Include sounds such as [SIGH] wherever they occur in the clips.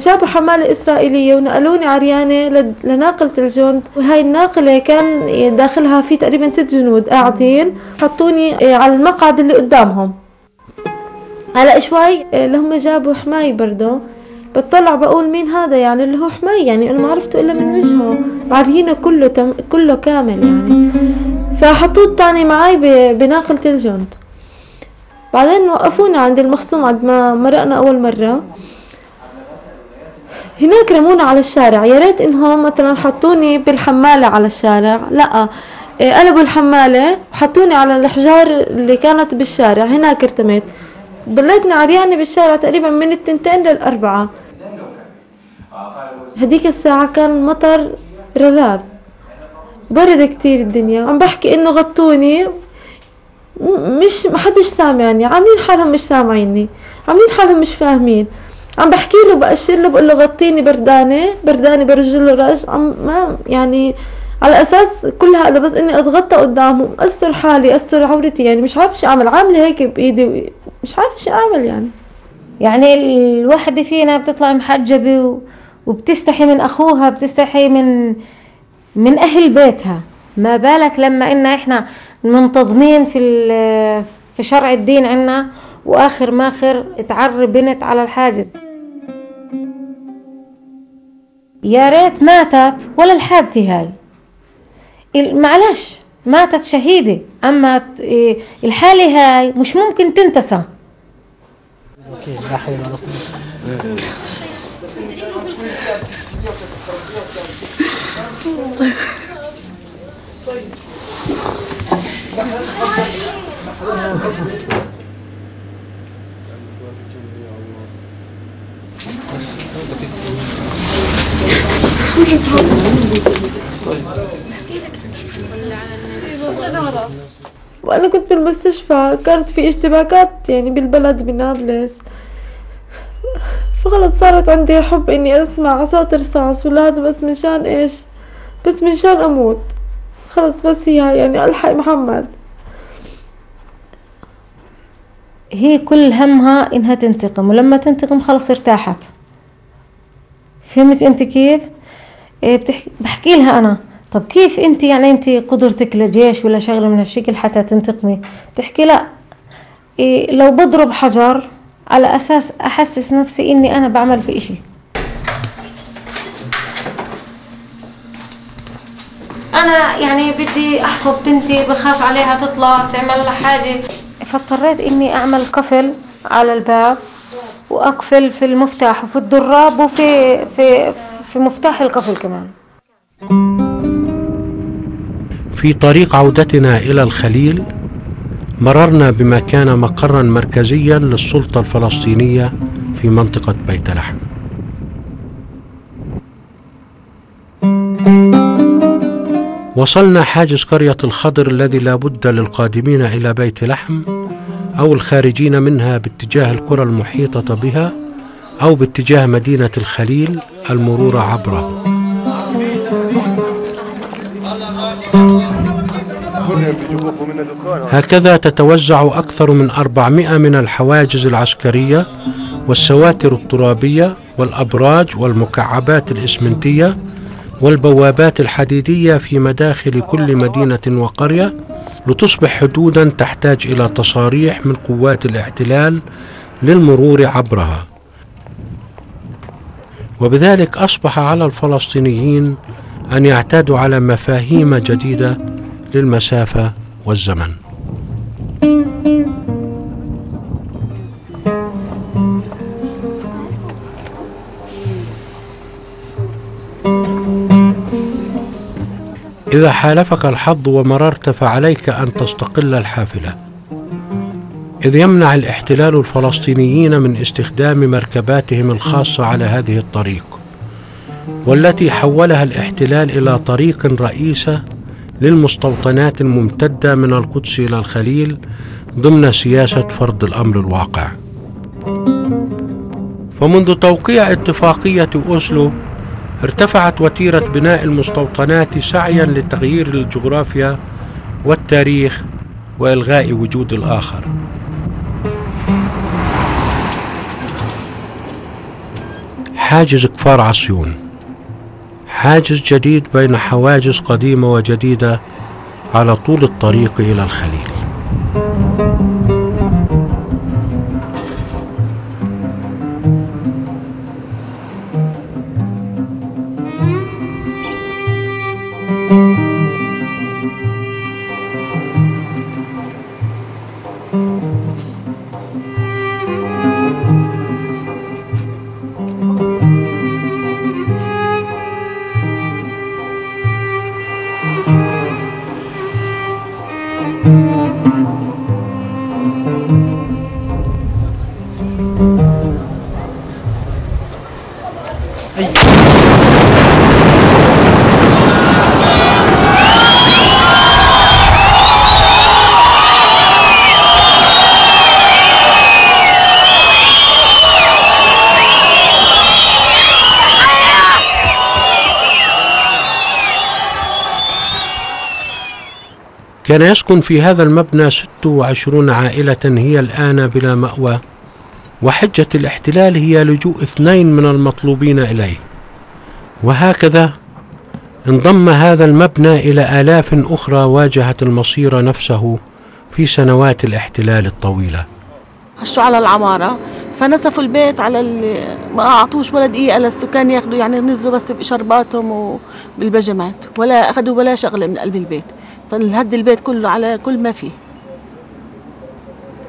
جابوا حمالة إسرائيلية ونقلوني عريانة لناقلة الجند وهاي الناقلة كان داخلها في تقريبا ست جنود قاعدين حطوني على المقعد اللي قدامهم. هلا شوي؟ لهم جابوا حماي برضه بتطلع بقول مين هذا يعني؟ اللي هو حماي يعني أنا ما عرفته إلا من وجهه. عارينه كله تم كله كامل يعني. فحطوه الثاني معي بناقلة الجند بعدين وقفونا عند المخصوم عند ما مرقنا أول مرة. هناك رمونا على الشارع. يا ريت إنهم مثلا حطوني بالحمالة على الشارع. لا قلبوا الحمالة وحطوني على الحجار اللي كانت بالشارع. هناك ارتميت. ضليتني عريانة بالشارع تقريبا من التنتين للأربعة. هديك الساعة كان مطر رذاذ. برد كتير الدنيا. عم بحكي إنه غطوني. مش محدش سامعني. عاملين حالهم مش سامعيني. عاملين حالهم مش فاهمين. عم بحكي له بأشر له بقول له غطيني بردانة بردانة برجل له رش عم ما يعني على أساس كل هذا بس إني أتغطى قدامه استر حالي استر عورتي. يعني مش عارفه شو أعمل. عاملة هيك بإيدي مش عارفه شو أعمل يعني. يعني الوحدة فينا بتطلع محجبة وبتستحي من أخوها بتستحي من من أهل بيتها. ما بالك لما ان إحنا منتظمين في في شرع الدين عنا وآخر ماخر تعري بنت على الحاجز. يا ريت ماتت ولا الحادثه هاي. معلش ماتت شهيدة أما إيه، الحالة هاي مش ممكن تنتسى [LAUGHS] لا حول ولا قوة وأنا كنت بالمستشفى كانت في اشتباكات يعني بالبلد بنابلس فخلص صارت عندي حب إني أسمع صوت رصاص ولا هذا بس منشان إيش؟ بس منشان أموت. خلص بس هي يعني ألحق محمد. هي كل همها إنها تنتقم ولما تنتقم خلص ارتاحت. فهمت أنت كيف؟ إيه بحكي لها أنا. طب كيف انت يعني انت قدرتك لجيش ولا شغلة من هالشكل حتى تنتقمي؟ بتحكي لا إيه لو بضرب حجر على أساس أحسس نفسي إني أنا بعمل في إشي. أنا يعني بدي أحفظ بنتي بخاف عليها تطلع تعمل لها حاجة. فاضطريت إني أعمل قفل على الباب وأقفل في المفتاح وفي الدراب وفي في في مفتاح القفل كمان. في طريق عودتنا إلى الخليل مررنا بما كان مقرا مركزيا للسلطة الفلسطينية في منطقة بيت لحم. وصلنا حاجز قرية الخضر الذي لا بد للقادمين إلى بيت لحم أو الخارجين منها باتجاه القرى المحيطة بها أو باتجاه مدينة الخليل المرور عبره. هكذا تتوزع أكثر من 400 من الحواجز العسكرية والسواتر الترابية والأبراج والمكعبات الإسمنتية والبوابات الحديدية في مداخل كل مدينة وقرية لتصبح حدودا تحتاج إلى تصاريح من قوات الاحتلال للمرور عبرها. وبذلك أصبح على الفلسطينيين أن يعتادوا على مفاهيم جديدة للمسافة والزمن. إذا حالفك الحظ ومررت فعليك أن تستقل الحافلة. إذ يمنع الاحتلال الفلسطينيين من استخدام مركباتهم الخاصة على هذه الطريق والتي حولها الاحتلال إلى طريق رئيسة للمستوطنات الممتدة من القدس إلى الخليل ضمن سياسة فرض الأمر الواقع. فمنذ توقيع اتفاقية أوسلو ارتفعت وتيرة بناء المستوطنات سعيا لتغيير الجغرافيا والتاريخ وإلغاء وجود الآخر. حاجز كفار عصيون حاجز جديد بين حواجز قديمة وجديدة على طول الطريق إلى الخليل. كان يسكن في هذا المبنى 26 عائلة هي الآن بلا مأوى. وحجة الاحتلال هي لجوء اثنين من المطلوبين إليه. وهكذا انضم هذا المبنى إلى آلاف أخرى واجهت المصير نفسه في سنوات الاحتلال الطويلة. خشوا على العمارة فنسفوا البيت على. ما أعطوش ولا دقيقة للسكان ياخذوا يعني نزلوا بس بشرباتهم وبالبجمات ولا أخذوا ولا شغلة من قلب البيت. فالهد البيت كله على كل ما فيه.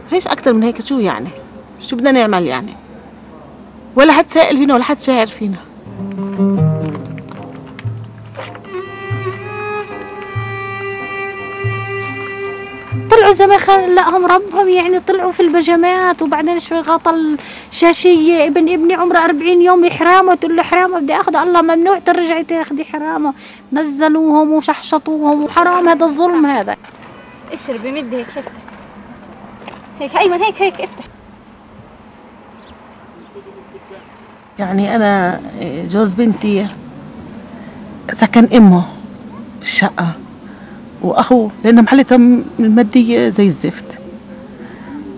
فيش أكتر من هيك شو يعني؟ شو بدنا نعمل يعني؟ ولا حد سائل فينا ولا حد شاعر فينا. طلعوا زي ما خلقهم ربهم يعني طلعوا في البجمات وبعدين شوي غطى الشاشية. ابن ابني عمره 40 يوم يحرامه تقول له حرامه بدي أخذ الله ممنوع ترجعي تاخذي حرامه. نزلوهم وشحشطوهم وحرام هذا الظلم هذا. اشربي مدي هيك افتح. هيك أيمن هيك هيك افتح. يعني أنا جوز بنتي سكن أمه بالشقة وأخوه لأن محلتهم المادية زي الزفت.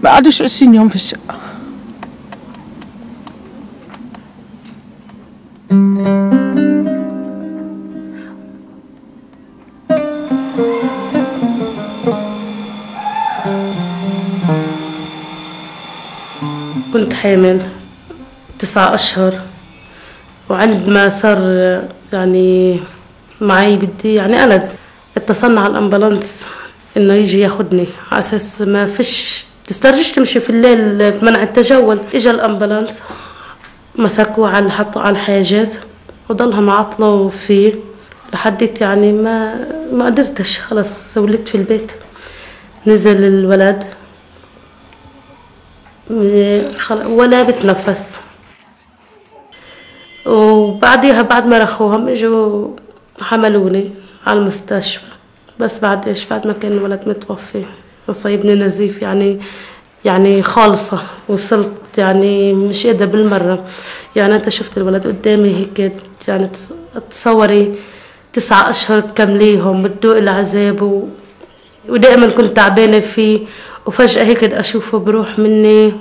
ما قعدوش عشرين يوم في الشقة. كنت حامل. تسعة أشهر وعندما صار يعني معي بدي يعني قلد اتصلنا على الأمبولانس إنه يجي ياخدني. على أساس ما فيش تسترجيش تمشي في الليل بمنع التجول. إجا الأمبولانس مسكوه على حطوا على الحاجز وضلها معطلة فيه لحديت يعني ما ما قدرتش خلص ولدت في البيت. نزل الولد ولا بتنفس. وبعديها بعد ما رخوهم إجوا حملوني على المستشفى. بس بعد إيش؟ بعد ما كان الولد متوفي. صيبني نزيف يعني يعني خالصة. وصلت يعني مش قادرة بالمرة. يعني أنت شفت الولد قدامي هيك يعني تصوري تسعة أشهر تكمليهم بتدوق العذاب و... ودائما كنت تعبانة فيه. وفجأة هيك أشوفه بروح مني.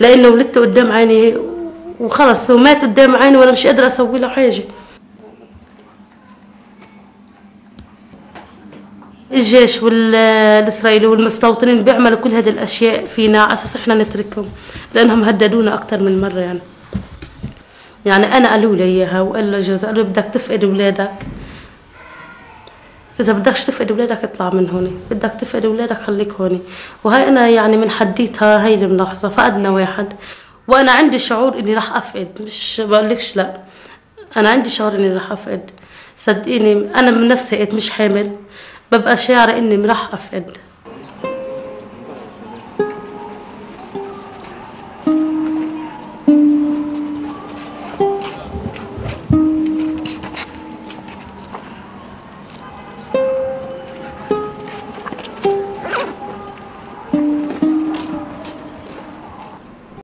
لأنه ولدت قدام عيني وخلص ومات قدام عيني وأنا مش قادرة أسوي له حاجة. الجيش والإسرائيلي والمستوطنين بيعملوا كل هذه الأشياء فينا على أساس إحنا نتركهم لأنهم هددونا أكثر من مرة يعني. يعني أنا قالوا لي إياها وقال له جوز قالوا بدك تفقد أولادك. إذا بدكش تفقد أولادك اطلع من هون بدك تفقد أولادك خليك هون. وهي أنا يعني من حديتها هي الملاحظة فقدنا واحد. وأنا عندي شعور إني راح أفقد. مش بقولكش لا. أنا عندي شعور إني راح أفقد. صدقيني أنا من نفسي مش حامل. ببقى شاعرة إني راح أفقد.